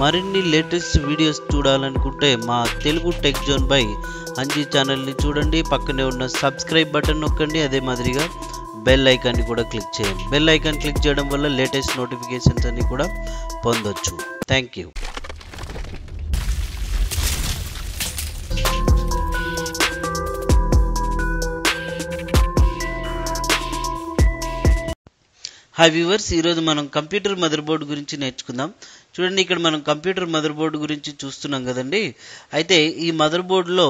మరిన్ని latest videos చూడాలనుకుంటే మా Telugu tech zone by Anji ఛానల్ని చూడండి. పక్కనే ఉన్న సబ్స్క్రైబ్ బటన్ నొక్కండి. అదే మాదిరిగా బెల్ ఐకాన్ని కూడా క్లిక్ చేయండి. బెల్ ఐకాన్ క్లిక్ చేయడం వల్ల లేటెస్ట్ నోటిఫికేషన్స్ అన్ని కూడా పొందొచ్చు. Thank you. హాయ్ వ్యూవర్స్ ఈరోజు మనం కంప్యూటర్ మదర్ బోర్డు గురించి నేర్చుకుందాం. చూడండి ఇక్కడ మనం కంప్యూటర్ మదర్ బోర్డు గురించి చూస్తున్నాం కదండి. అయితే ఈ మదర్ బోర్డులో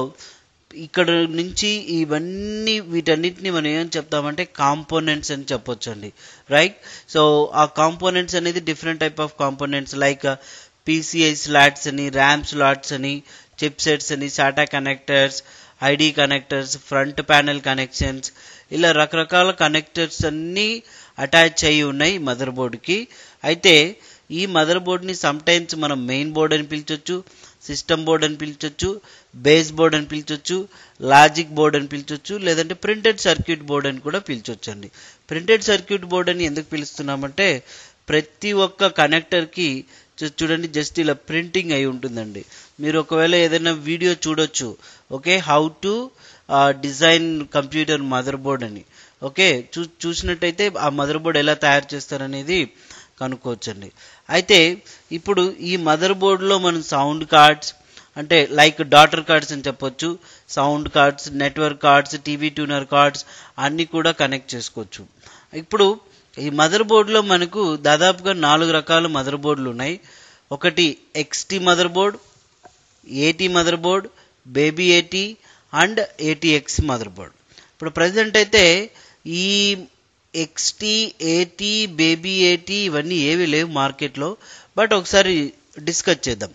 ఇక్కడ నుంచి ఇవన్నీ వీటన్నిటిని మనం ఏం చెప్తామంటే కాంపోనెంట్స్ అని చెప్పొచ్చండి. రైట్? సో ఆ కాంపోనెంట్స్ అనేది different type of components like PCI slots అని ర్యామ్ స్లాట్స్ అని చిప్సెట్స్ అని SATA connectors IDE connectors front panel connections ఇలా రకరకాల కనెక్టర్స్ అన్నీ అటాచ్ అయి ఉన్నాయి మదర్ బోర్డుకి అయితే ఈ మదర్ బోర్డ్ని సమ్టైమ్స్ మనం మెయిన్ బోర్డ్ అని పిలిచొచ్చు సిస్టమ్ బోర్డ్ అని పిలిచొచ్చు బేస్ బోర్డ్ అని పిలిచొచ్చు లాజిక్ బోర్డ్ అని పిలిచొచ్చు లేదంటే ప్రింటెడ్ సర్క్యూట్ బోర్డ్ అని కూడా పిలిచొచ్చు అండి ప్రింటెడ్ సర్క్యూట్ బోర్డ్ అని ఎందుకు పిలుస్తున్నామంటే ప్రతి ఒక్క కనెక్టర్కి చూడండి జస్ట్ ఇలా ప్రింటింగ్ అయి ఉంటుందండి. మీరు ఒకవేళ ఏదైనా వీడియో చూడొచ్చు okay how to design computer motherboard అని. ఓకే చూ చూసినట్టయితే ఆ మదర్ బోర్డ్ ఎలా తయారు చేస్తారనేది కనుక్కోవచ్చండి. అయితే ఇప్పుడు ఈ మదర్ బోర్డులో మనం సౌండ్ కార్డ్స్ అంటే లైక్ డాటర్ కార్డ్స్ అని చెప్పొచ్చు sound cards network cards TV tuner cards అన్నీ కూడా కనెక్ట్ చేసుకోవచ్చు. ఇప్పుడు ఈ మదర్ బోర్డులో మనకు దాదాపుగా నాలుగు రకాల మదర్ బోర్డులు ఉన్నాయి. ఒకటి XT motherboard AT motherboard baby AT and ATX motherboard. ఇప్పుడు ప్రజెంట్ అయితే ఈ ఎక్స్టీ ఏటీ బేబీ ఏటీ ఇవన్నీ ఏవి లేవు మార్కెట్లో. బట్ ఒకసారి డిస్కస్ చేద్దాం.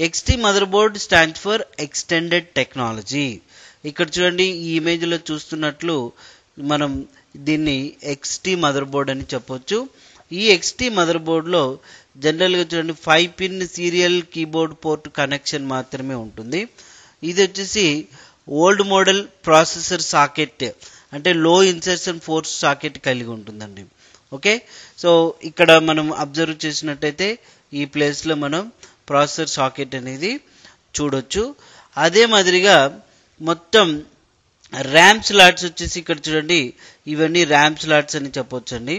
XT motherboard stand for extended technology ఇక్కడ చూడండి ఈ ఇమేజ్లో చూస్తున్నట్లు మనం దీన్ని ఎక్స్టీ మదర్ బోర్డ్ అని చెప్పొచ్చు. ఈ ఎక్స్టీ మదర్ బోర్డ్లో జనరల్గా చూడండి five pin serial keyboard port connection మాత్రమే ఉంటుంది. ఇది వచ్చేసి ఓల్డ్ మోడల్ ప్రాసెసర్ సాకెట్ అంటే లో ఇన్సర్షన్ ఫోర్స్ సాకెట్ కలిగి ఉంటుందండి. ఓకే సో ఇక్కడ మనం అబ్జర్వ్ చేసినట్టయితే ఈ ప్లేస్లో మనం ప్రాసెసర్ సాకెట్ అనేది చూడొచ్చు. అదే మాదిరిగా మొత్తం ర్యామ్ స్లాట్స్ వచ్చేసి ఇక్కడ చూడండి ఇవన్నీ ర్యామ్ స్లాట్స్ అని చెప్పొచ్చండి.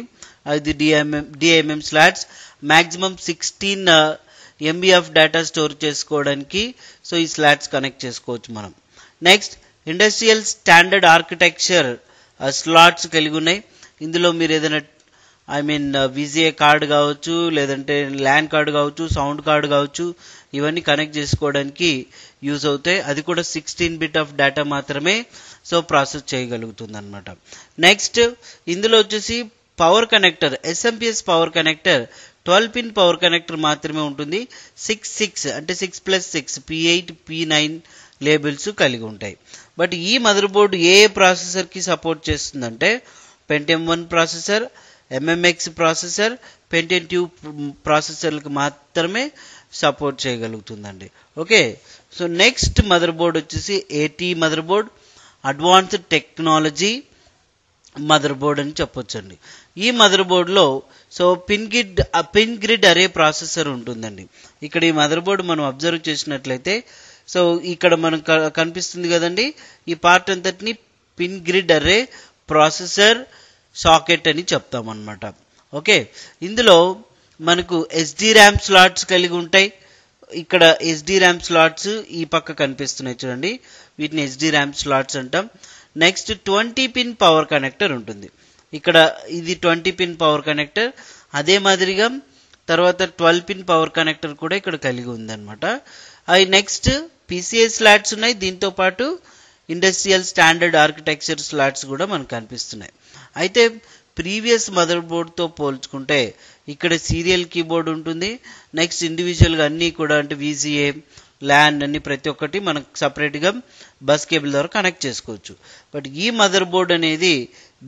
అది DIMM DIMM slots maximum sixteen MB of data store చేసుకోవడానికి సో ఈ స్లాట్స్ కనెక్ట్ చేసుకోవచ్చు మనం. Next industrial standard architecture slots కలిగి ఉన్నాయి. ఇందులో మీరు ఏదైనా ఐ మీన్ విజిఏ కార్డ్ కావచ్చు లేదంటే ల్యాండ్ కార్డ్ కావచ్చు సౌండ్ కార్డ్ కావచ్చు ఇవన్నీ కనెక్ట్ చేసుకోవడానికి యూజ్ అవుతాయి. అది కూడా సిక్స్టీన్ బిట్ ఆఫ్ డేటా మాత్రమే సో ప్రాసెస్ చేయగలుగుతుంది అనమాట నెక్స్ట్ ఇందులో వచ్చేసి power connector SMPS power connector twelve pin power connector మాత్రమే ఉంటుంది. సిక్స్ సిక్స్ అంటే six plus six P eight P nine labels కలిగి ఉంటాయి. బట్ ఈ మదర్ బోర్డు ఏ ప్రాసెసర్కి సపోర్ట్ చేస్తుందంటే Pentium one processor MMX processor Pentium two ప్రాసెసర్లకు మాత్రమే సపోర్ట్ చేయగలుగుతుందండి. Okay? So next mother board వచ్చేసి AT motherboard advanced technology motherboard అని చెప్పొచ్చండి. ఈ మదర్ బోర్డులో so pin grid pin grid array processor ఉంటుందండి. ఇక్కడ ఈ మదర్ బోర్డు మనం అబ్జర్వ్ చేసినట్లయితే సో ఇక్కడ మనం కనిపిస్తుంది కదండి ఈ పార్ట్ అంతటిని pin grid array processor socket అని చెప్తామన్నమాట. ఓకే ఇందులో మనకు ఎస్డి ర్యామ్ స్లాట్స్ కలిగి ఉంటాయి. ఇక్కడ ఎస్డి ర్యామ్ స్లాట్స్ ఈ పక్క కనిపిస్తున్నాయి చూడండి వీటిని ఎస్డి ర్యామ్ స్లాట్స్ అంటాం. Next twenty pin power connector ఉంటుంది. ఇక్కడ ఇది ట్వంటీ పిన్ పవర్ కనెక్టర్ అదే మాదిరిగా తర్వాత ట్వెల్వ్ పిన్ పవర్ కనెక్టర్ కూడా ఇక్కడ కలిగి ఉందన్నమాట. అవి నెక్స్ట్ పీసీఐ స్లాట్స్ ఉన్నాయి. దీంతో పాటు ఇండస్ట్రియల్ స్టాండర్డ్ ఆర్కిటెక్చర్ స్లాట్స్ కూడా మనకు కనిపిస్తున్నాయి. అయితే ప్రీవియస్ మదర్ బోర్డ్తో పోల్చుకుంటే ఇక్కడ సీరియల్ కీబోర్డ్ ఉంటుంది. నెక్స్ట్ ఇండివిజువల్గా అన్నీ కూడా అంటే వీజీఏ ల్యాండ్ అన్ని ప్రతి ఒక్కటి మనకు సపరేట్గా బస్ కేబుల్ ద్వారా కనెక్ట్ చేసుకోవచ్చు. బట్ ఈ మదర్ బోర్డ్ అనేది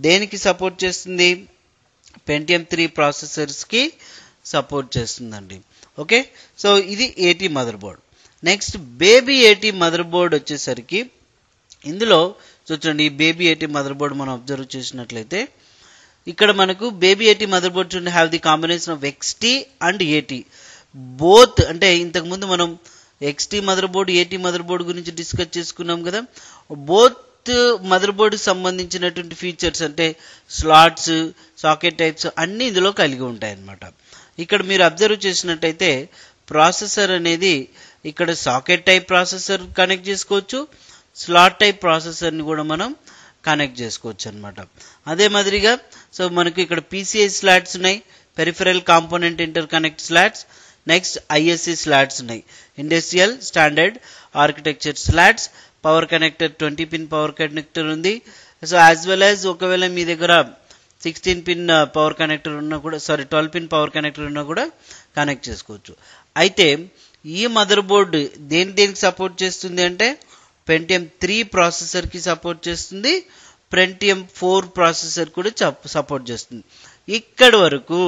దేనికి సపోర్ట్ చేస్తుంది? పెంటిఎం త్రీ ప్రాసెసర్స్కి సపోర్ట్ చేస్తుందండి. ఓకే? సో ఇది AT motherboard next baby AT motherboard వచ్చేసరికి ఇందులో చూడండి ఈ బేబీ ఏటీ మదర్ బోర్డ్ మనం అబ్జర్వ్ చేసినట్లయితే ఇక్కడ మనకు బేబీ ఏటీ మదర్ బోర్డ్ చూడండి have the combination of XT and AT both అంటే ఇంతకుముందు మనం XT mother board AT mother board గురించి డిస్కస్ చేసుకున్నాం కదా. బోత్ మదర్ బోర్డుకి సంబంధించినటువంటి ఫీచర్స్ అంటే స్లాట్స్ సాకెట్ టైప్స్ అన్నీ ఇందులో కలిగి ఉంటాయి అన్నమాట ఇక్కడ మీరు అబ్జర్వ్ చేసినట్టయితే ప్రాసెసర్ అనేది ఇక్కడ సాకెట్ టైప్ ప్రాసెసర్ కనెక్ట్ చేసుకోవచ్చు స్లాట్ టైప్ ప్రాసెసర్ని కూడా మనం కనెక్ట్ చేసుకోవచ్చు అనమాట అదే మాదిరిగా సో మనకి ఇక్కడ పీసీఐ స్లాట్స్ ఉన్నాయి peripheral component interconnect slots next ISA slots ఉన్నాయి. Industrial standard architecture slots power connector twenty pin power connector ఉంది. సో యాజ్ వెల్ యాజ్ ఒకవేళ మీ దగ్గర sixteen pin uh, power connector ఉన్నా కూడా sorry twelve pin power connector ఉన్నా కూడా connect చేసుకోవచ్చు. అయితే ఈ మదర్ బోర్డు దేని దేనికి సపోర్ట్ చేస్తుంది అంటే పెంటిఎం త్రీ ప్రాసెసర్కి సపోర్ట్ చేస్తుంది పెంటిఎం ఫోర్ ప్రాసెసర్ కూడా సపోర్ట్ చేస్తుంది. ఇక్కడ వరకు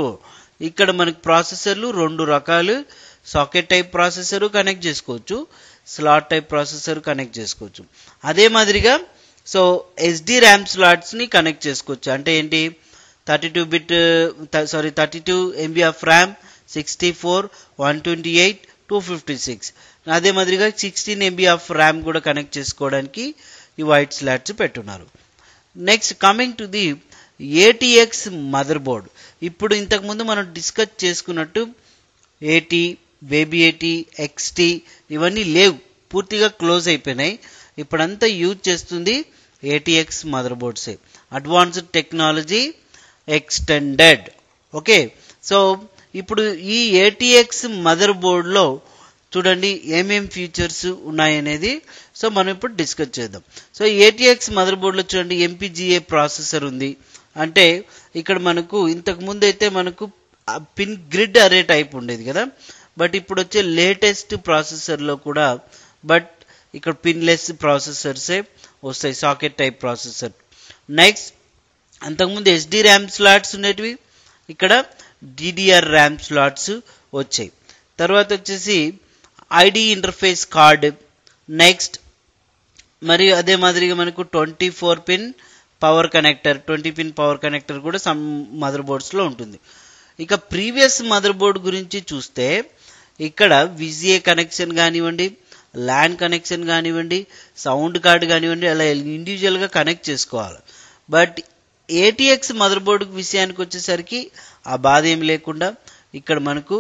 ఇక్కడ మనకి ప్రాసెసర్లు రెండు రకాలు సాకెట్ టైప్ ప్రాసెసర్ కనెక్ట్ చేసుకోవచ్చు స్లాట్ టైప్ ప్రాసెసర్ కనెక్ట్ చేసుకోవచ్చు. అదే మాదిరిగా సో ఎస్డి ర్యామ్ స్లాట్స్ని కనెక్ట్ చేసుకోవచ్చు. అంటే ఏంటి? Thirty two bit sorry thirty two MB of RAM sixty four one twenty eight two fifty six అదే మాదిరిగా సిక్స్టీన్ ఎంబీ ఆఫ్ ర్యామ్ కూడా కనెక్ట్ చేసుకోవడానికి ఈ వైట్ స్లాట్స్ పెట్టున్నారు. Next coming to the ATX motherboard ఇప్పుడు ఇంతకుముందు మనం డిస్కస్ చేసుకున్నట్టు ఏటీ బేబీ ఏటీ ఎక్స్టీ ఇవన్నీ లేవు. పూర్తిగా క్లోజ్ అయిపోయినాయి. ఇప్పుడంతా యూజ్ చేస్తుంది ATX mother బోర్డ్సే advanced technology extended okay so ఇప్పుడు ఈ ఏటీఎక్స్ మదర్ బోర్డ్లో చూడండి ఏమేం ఫీచర్స్ ఉన్నాయనేది. సో మనం ఇప్పుడు డిస్కస్ చేద్దాం. సో ఏటీఎక్స్ మదర్ బోర్డులో చూడండి ఎంపీజీఏ ప్రాసెసర్ ఉంది. అంటే ఇక్కడ మనకు ఇంతకు ముందు అయితే మనకు పిన్ గ్రిడ్ అరే టైప్ ఉండేది కదా. బట్ ఇప్పుడు వచ్చే లేటెస్ట్ ప్రాసెసర్లో కూడా బట్ ఇక్కడ పిన్లెస్ ప్రాసెసర్సే వస్తాయి సాకెట్ టైప్ ప్రాసెసర్ నెక్స్ట్ అంతకుముందు ఎస్డి ర్యామ్ స్లాట్స్ ఉండేటివి ఇక్కడ డిడిఆర్ ర్యామ్ స్లాట్స్ వచ్చాయి. తర్వాత వచ్చేసి ఐడి ఇంటర్ఫేస్ కార్డ్ నెక్స్ట్ మరియు అదే మాదిరిగా మనకు twenty four pin power connector twenty pin power connector కూడా సమ్ మదర్ బోర్డ్స్లో ఉంటుంది. ఇక ప్రీవియస్ మదర్ బోర్డ్ గురించి చూస్తే ఇక్కడ విజిఏ కనెక్షన్ కానివ్వండి ల్యాన్ కనెక్షన్ కానివ్వండి సౌండ్ కార్డ్ కానివ్వండి అలా ఇండివిజువల్గా కనెక్ట్ చేసుకోవాలి. బట్ ఏటీఎక్స్ మదర్ బోర్డు విషయానికి వచ్చేసరికి ఆ బాధ ఏం లేకుండా ఇక్కడ మనకు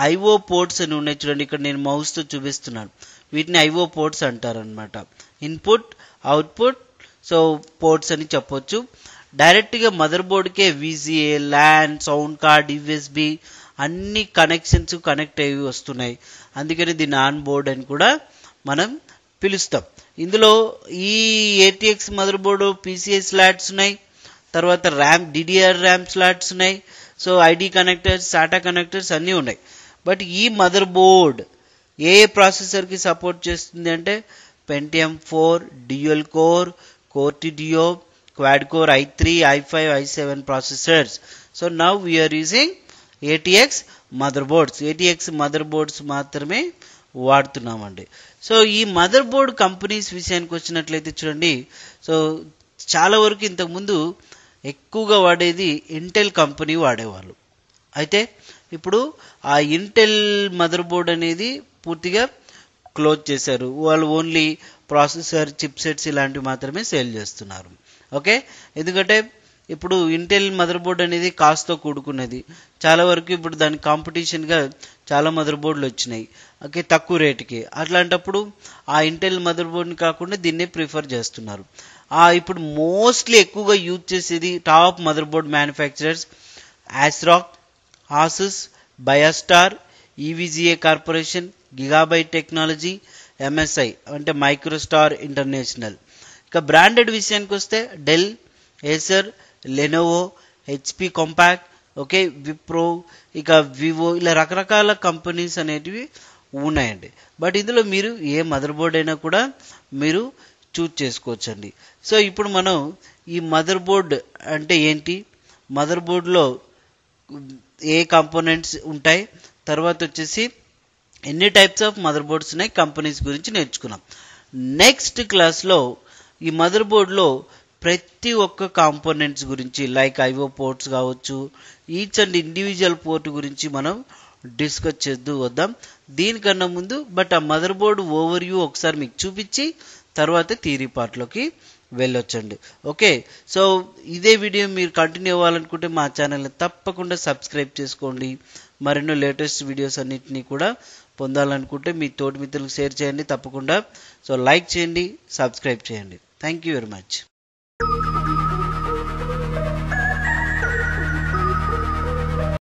ఐఓ పోర్ట్స్ అని ఉన్నాయి చూడండి. ఇక్కడ నేను మౌస్తో చూపిస్తున్నాను. వీటిని ఐఓ పోర్ట్స్ అంటారనమాట ఇన్పుట్ అవుట్పుట్ సో పోర్ట్స్ అని చెప్పొచ్చు. డైరెక్ట్గా mother బోర్డుకే VGA LAN sound card USB అన్ని కనెక్షన్స్ కనెక్ట్ అయ్యి వస్తున్నాయి. అందుకని దీన్ని ఆన్ బోర్డ్ అని కూడా మనం పిలుస్తాం. ఇందులో ఈ ATX mother board PCI slots ఉన్నాయి. తర్వాత ర్యామ్ డిడిఆర్ ర్యామ్ స్లాట్స్ ఉన్నాయి. So IDE connectors SATA connectors అన్నీ ఉన్నాయి. బట్ ఈ మదర్ బోర్డ్ ఏ ప్రాసెసర్కి సపోర్ట్ చేస్తుంది అంటే pentium four dual core core two duo quad core i three i five i seven processors. So now we're using ATX mother boards ATX mother boards మాత్రమే వాడుతున్నామండి. So ఈ mother board companies విషయానికి వచ్చినట్లయితే చూడండి. So చాలా వరకు ఇంతకుముందు ఎక్కువగా వాడేది ఇంటెల్ కంపెనీ వాడేవాళ్ళు. అయితే ఇప్పుడు ఆ ఇంటెల్ మదర్ బోర్డ్ అనేది పూర్తిగా క్లోజ్ చేశారు. వాళ్ళు ఓన్లీ ప్రాసెసర్ చిప్సెట్స్ ఇలాంటివి మాత్రమే సేల్ చేస్తున్నారు. ఓకే? ఎందుకంటే ఇప్పుడు ఇంటెల్ మదర్ బోర్డ్ అనేది కాస్ట్తో కూడుకున్నది. చాలా వరకు ఇప్పుడు దాని కాంపిటీషన్గా చాలా మదర్ బోర్డులు వచ్చినాయి. ఓకే? తక్కువ రేటుకి. అట్లాంటప్పుడు ఆ ఇంటెల్ మదర్ బోర్డ్ని కాకుండా దీన్నే ప్రిఫర్ చేస్తున్నారు. ఇప్పుడు మోస్ట్లీ ఎక్కువగా యూజ్ చేసేది top motherboard manufacturers ASRock Asus Biostar EVGA corporation Gigabyte technology MSI అంటే మైక్రోస్టార్ ఇంటర్నేషనల్ ఇక బ్రాండెడ్ విషయానికి వస్తే Dell Acer Lenovo HP Compaq okay Wipro ఇక వివో ఇలా రకరకాల కంపెనీస్ అనేటివి ఉన్నాయండి. బట్ ఇందులో మీరు ఏ మదర్ బోర్డ్ అయినా కూడా మీరు చూజ్ చేసుకోవచ్చండి. సో ఇప్పుడు మనం ఈ మదర్ బోర్డ్ అంటే ఏంటి? మదర్ బోర్డ్లో ఏ కాంపోనెంట్స్ ఉంటాయి? తర్వాత వచ్చేసి ఎన్ని టైప్స్ ఆఫ్ మదర్ బోర్డ్స్ ఉన్నాయి? కంపెనీస్ గురించి నేర్చుకున్నాం. నెక్స్ట్ క్లాస్లో ఈ మదర్ బోర్డ్లో ప్రతి ఒక్క కాంపోనెంట్స్ గురించి లైక్ ఐఓ పోర్ట్స్ కావచ్చు ఈచ్ అండ్ ఇండివిజువల్ పోర్ట్ గురించి మనం డిస్కస్ చేద్దు వద్దాం. దీనికన్నా ముందు బట్ ఆ మదర్ బోర్డు ఓవర్ వ్యూ ఒకసారి మీకు చూపించి తర్వాత థీరీ పార్ట్లోకి వెళ్ళొచ్చండి. ఓకే సో ఇదే వీడియో మీరు కంటిన్యూ అవ్వాలనుకుంటే మా ఛానల్ని తప్పకుండా సబ్స్క్రైబ్ చేసుకోండి. మరెన్నో లేటెస్ట్ వీడియోస్ అన్నిటినీ కూడా పొందాలనుకుంటే మీ తోటి మిత్రులకు షేర్ చేయండి తప్పకుండా. సో లైక్ చేయండి సబ్స్క్రైబ్ చేయండి. Thank you very much